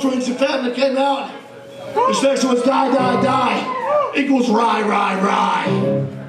Twins, the family came out. This next was Die, Die, Die equals Rye, Rye, Rye.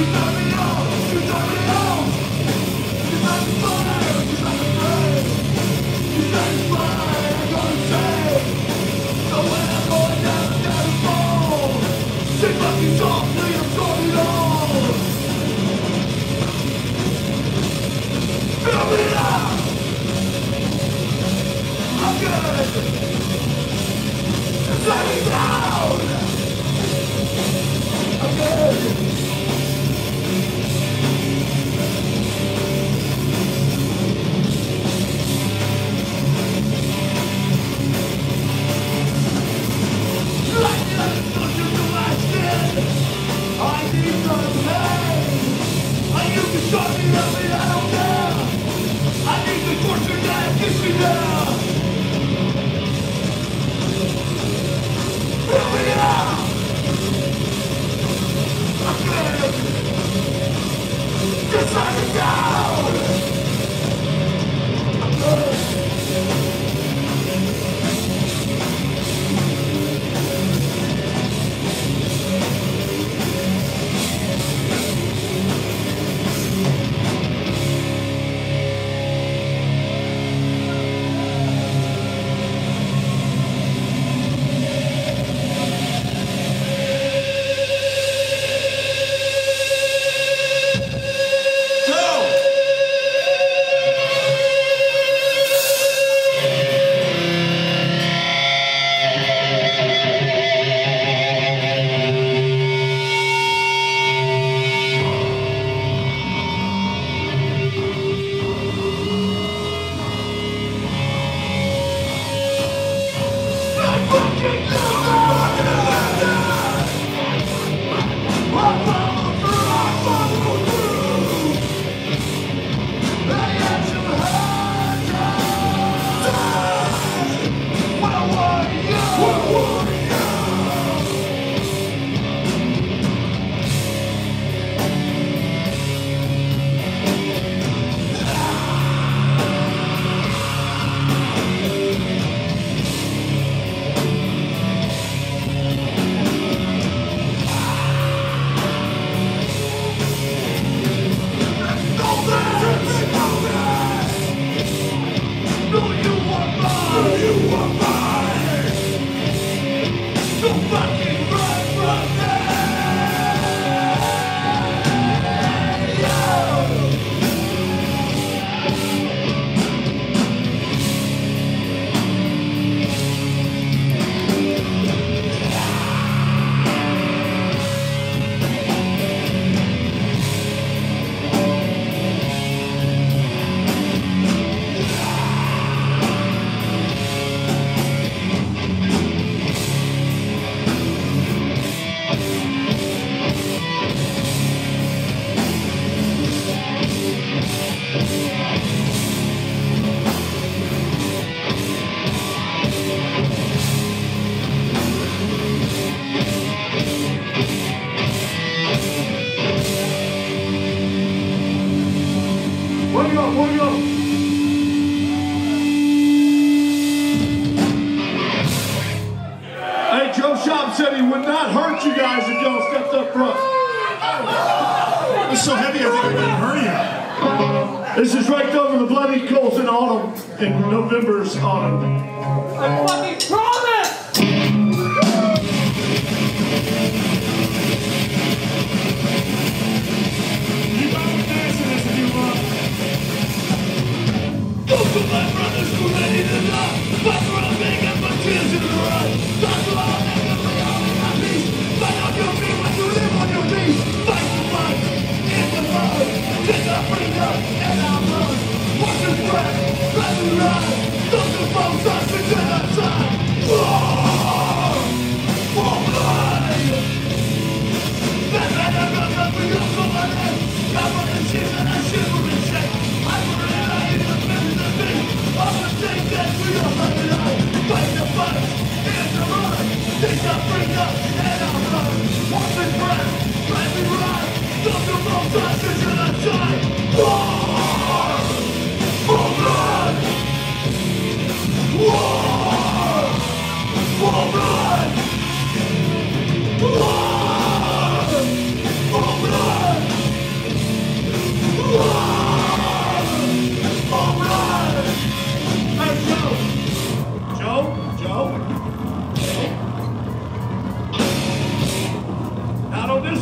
Keep up Let me down! Again! It's time to down! Jesus. on.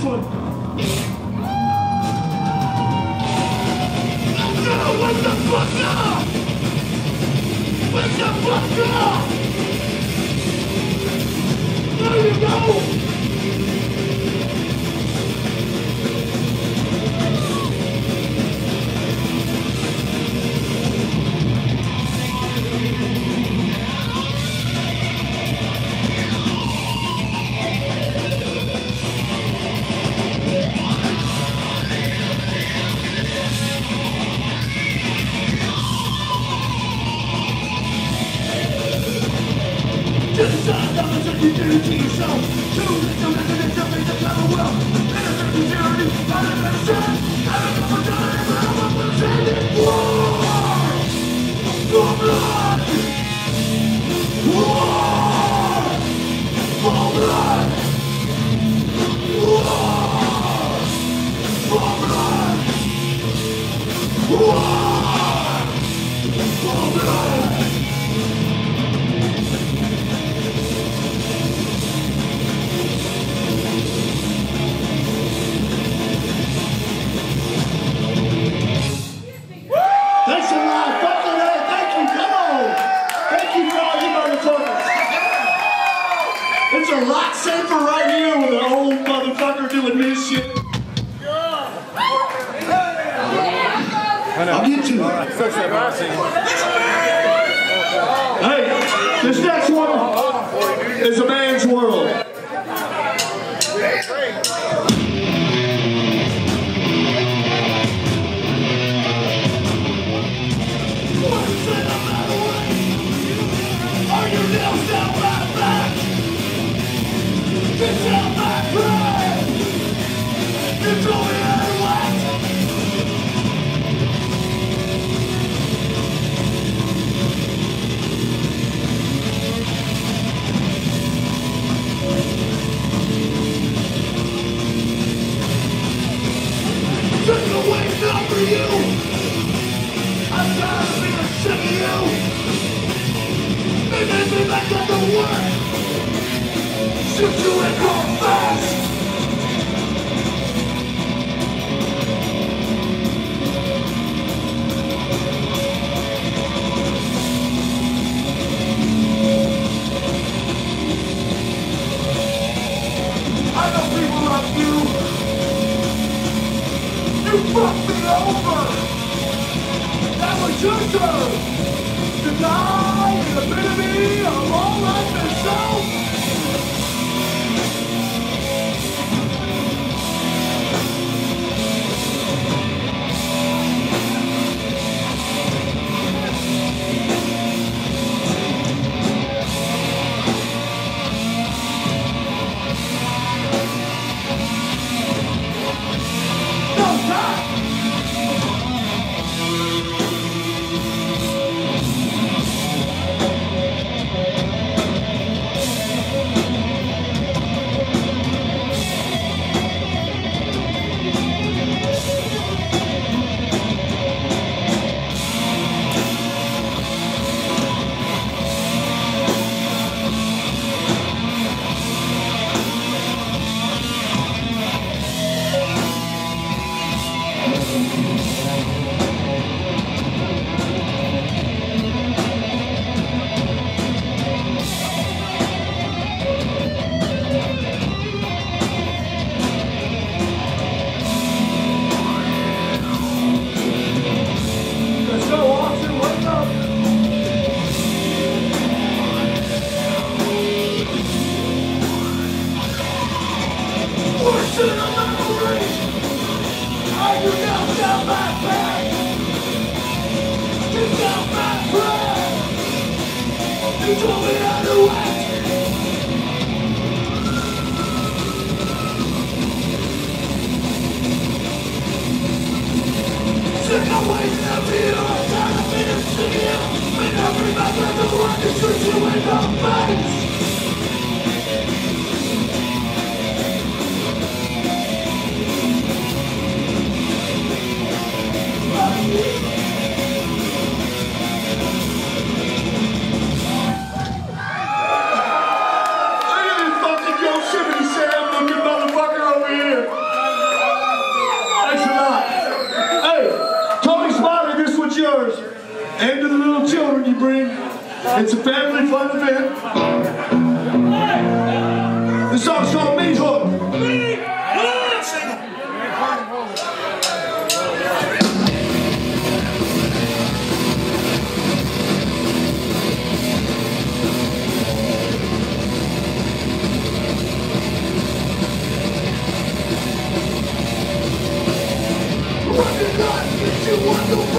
one. No, what the fuck now? What the fuck now? There you go! Thanks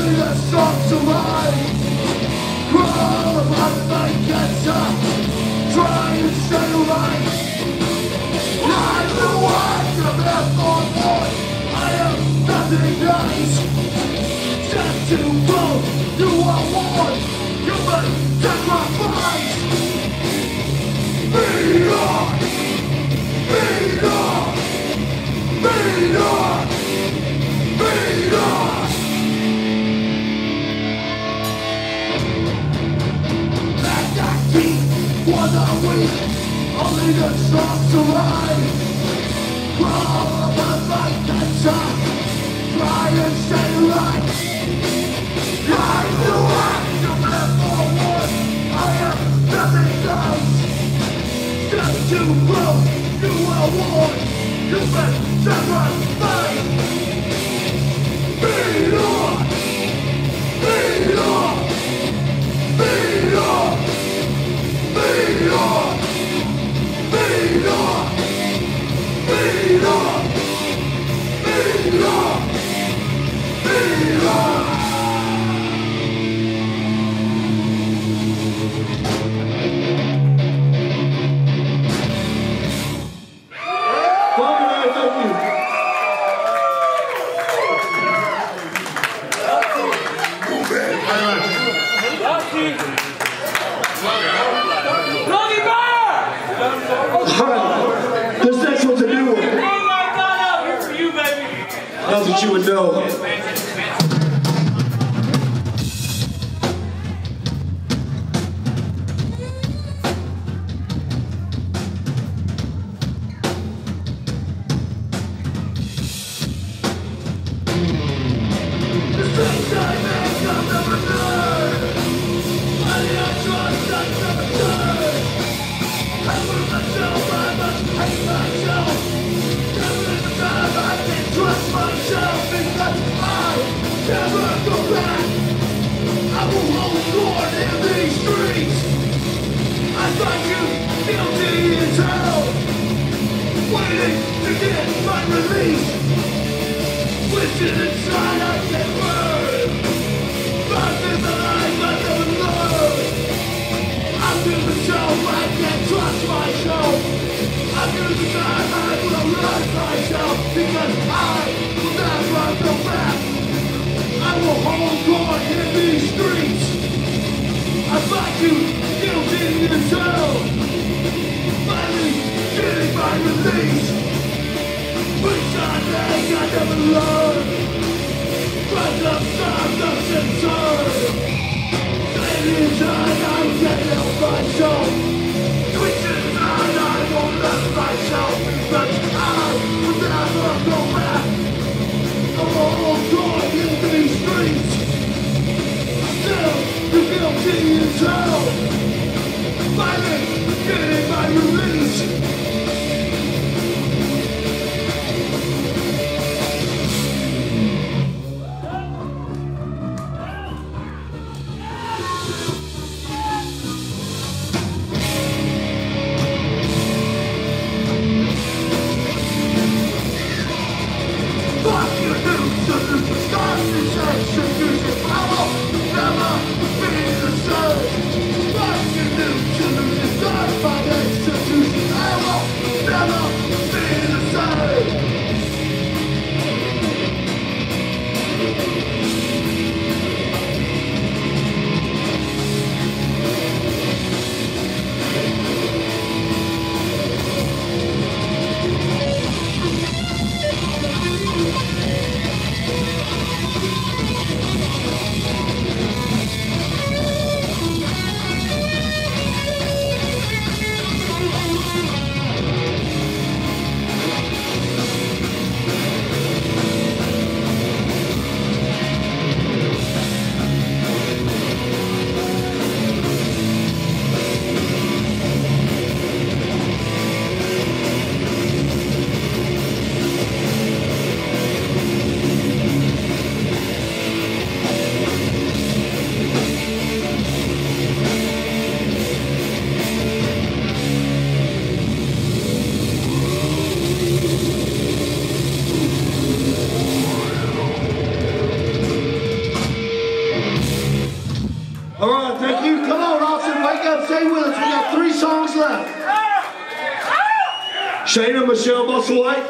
only a song to my the stars to lie nothing I never learned But the stars doesn't turn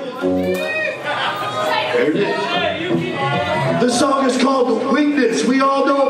There it is. This song is called Weakness. We all know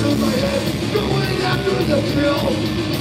to my head, going after the kill.